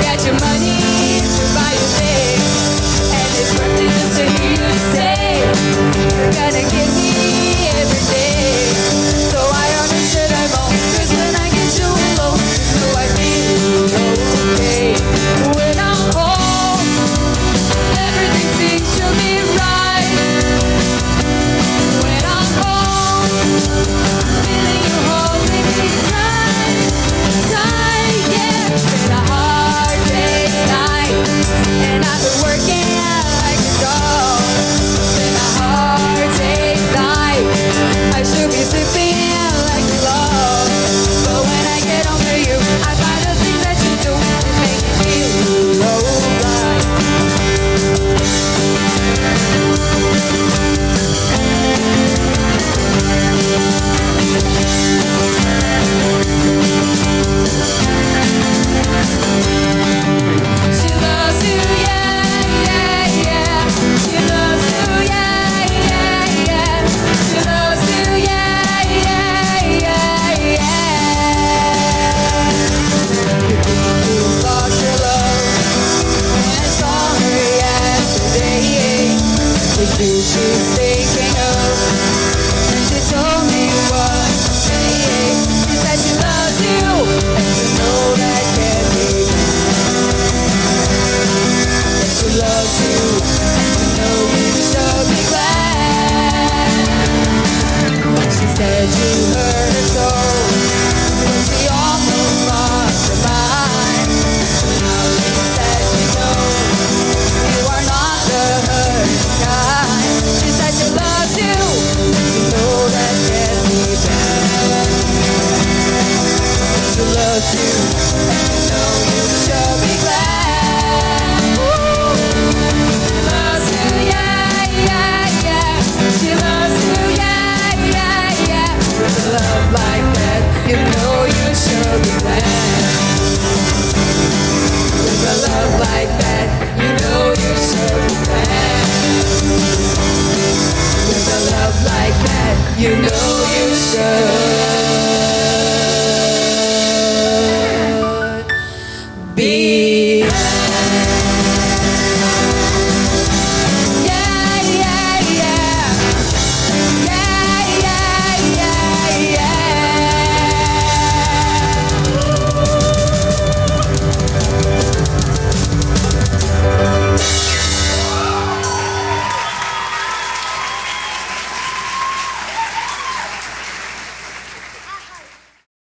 get your money. You With a love like that You know you're so With a love like that You know